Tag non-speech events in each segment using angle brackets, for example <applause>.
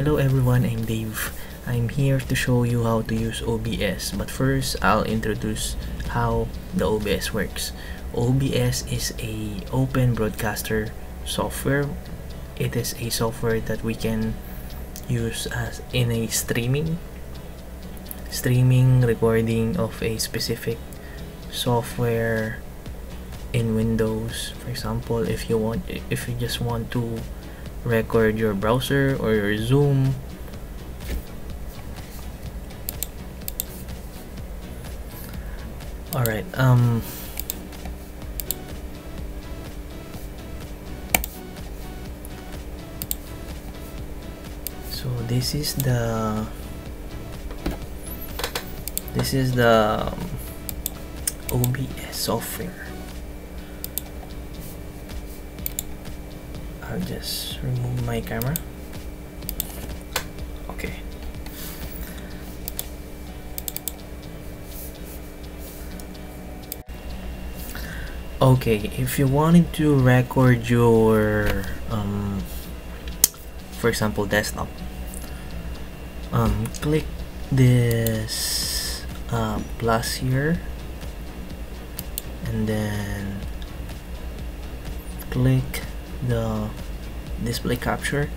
Hello everyone, I'm Dave. I'm here to show you how to use OBS but first I'll introduce how the OBS works. OBS is a open broadcaster software. It is a software that we can use as in a streaming streaming recording of a specific software in Windows for example if you want if you just want to record your browser or your zoom. All right um so this is the this is the um, OBS software I'll just remove my camera. Okay. Okay if you wanted to record your um, for example desktop um, click this uh, plus here and then click the display capture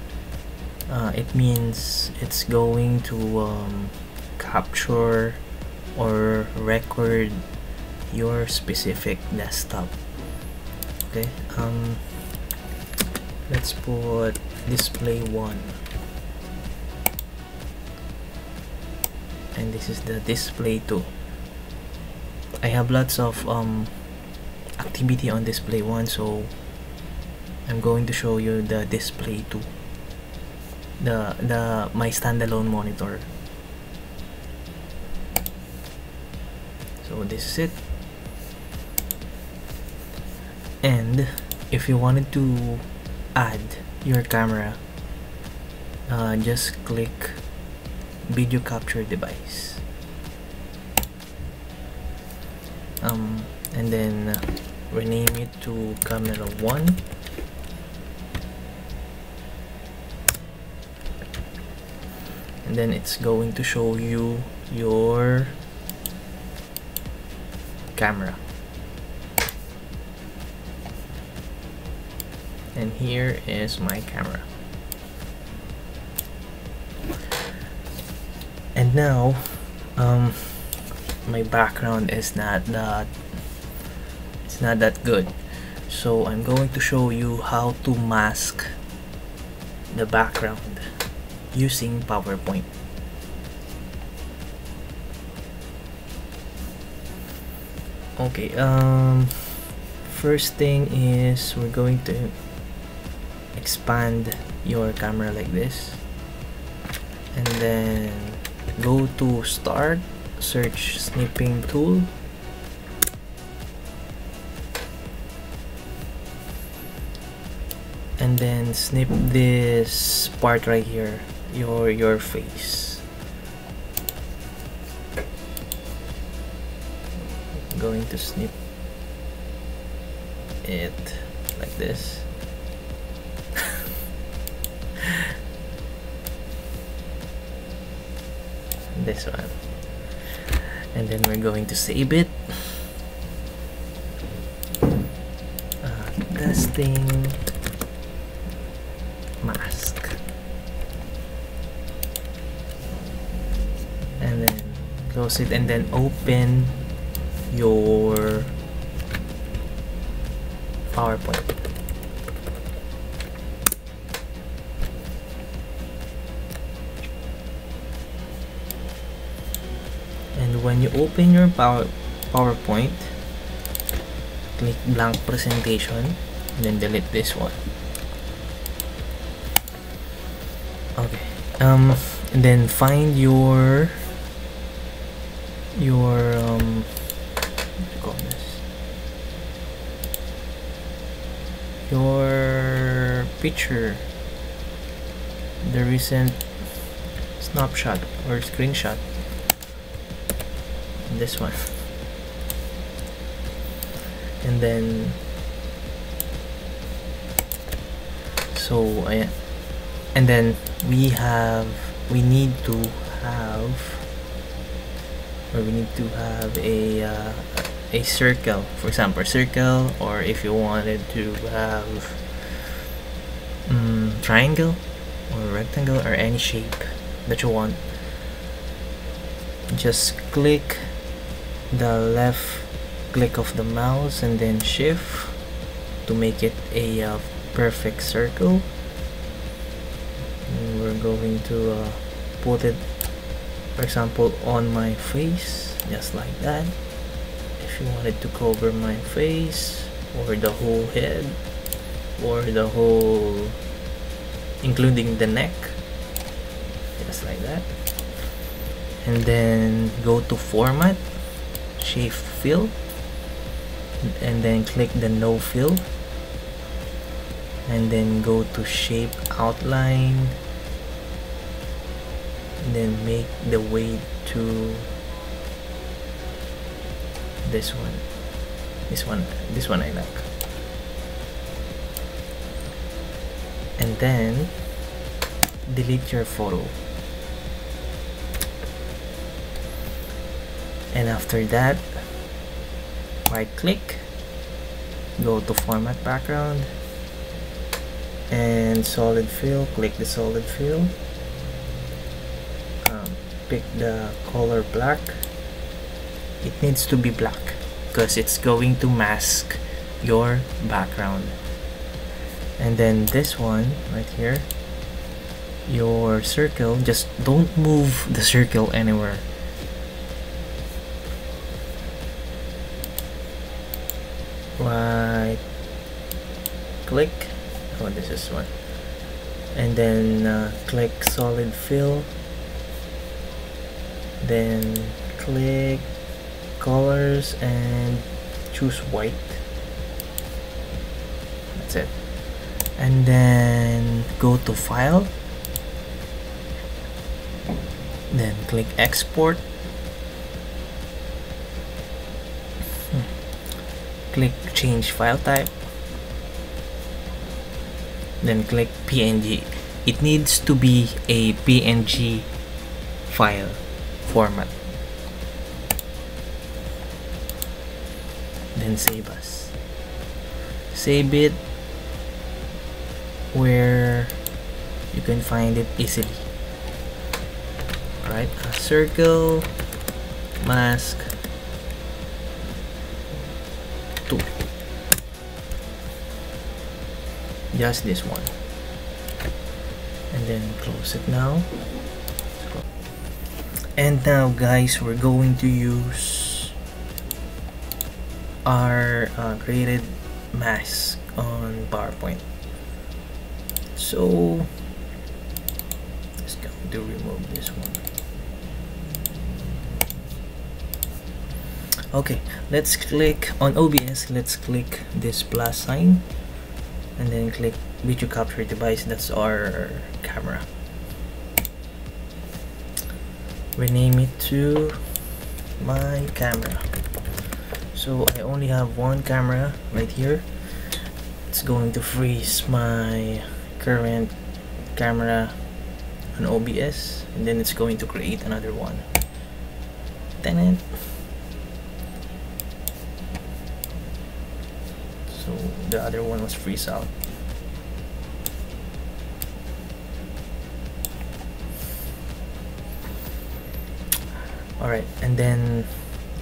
uh, it means it's going to um, capture or record your specific desktop. Okay um let's put display one. And this is the display 2 I have lots of um, activity on display 1 so I'm going to show you the display 2 the the my standalone monitor. So this is it. And if you wanted to add your camera uh, just click video capture device. Um, and then rename it to camera 1 and then it's going to show you your camera. And here is my camera. And now um, my background is not that it's not that good. So I'm going to show you how to mask the background using PowerPoint. Okay, um, first thing is we're going to expand your camera like this. And then go to start search snipping tool. And then snip this part right here your your face. I'm going to snip it like this. <laughs> This one. And then we're going to save it. Uh, testing mask and then close it and then open your PowerPoint. And when you open your power PowerPoint click blank presentation and then delete this one. Okay um and then find your your um what do this. Your picture the recent snapshot or screenshot. This one. And then so ayan and then we have we need to have we need to have a uh, a circle for example circle or if you wanted to have um, triangle or rectangle or any shape that you want just click the left click of the mouse and then shift to make it a uh, perfect circle. And we're going to uh, put it for example on my face just like that. If you wanted to cover my face or the whole head or the whole including the neck just like that. And then go to format shape fill and then click the no fill. And then go to shape outline then make the weight to this one. This one this one I like. And then delete your photo. And after that right click go to format background and solid fill click the solid fill pick the color black. It needs to be black because it's going to mask your background. And then this one right here your circle just don't move the circle anywhere. Right click. Oh this is one. And then uh, click solid fill then click colors and choose white. That's it. And then go to file. Then click export. Hmm. Click change file type. Then click PNG it needs to be a PNG file format. Then save us. Save it where you can find it easily. Right? A circle mask 2 just this one. And then close it now and now guys we're going to use our uh, created mask on PowerPoint. So just going to remove this one. Okay let's click on OBS let's click this plus sign and then click video capture device that's our camera rename it to my camera. So I only have one camera right here. It's going to freeze my current camera on OBS and then it's going to create another one. Then so the other one was freeze out alright and then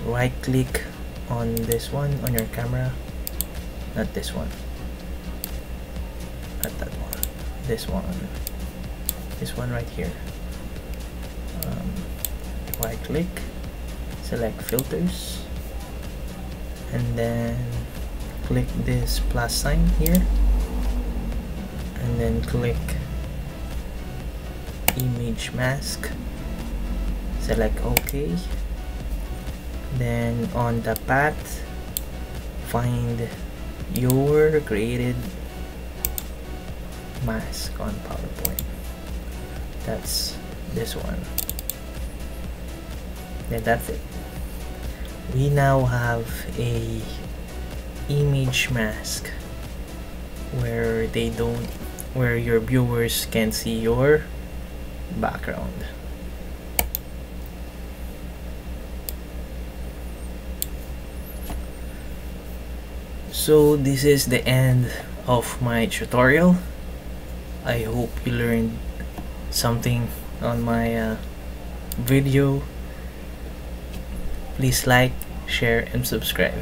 right click on this one on your camera. Not this one. Not that one. This one. This one right here. Um, right click select filters and then click this plus sign here and then click image mask select OK then on the path find your created mask on PowerPoint. That's this one. Then that's it. We now have a image mask where they don't where your viewers can see your background. So this is the end of my tutorial. I hope you learned something on my uh, video. Please like, share, and subscribe.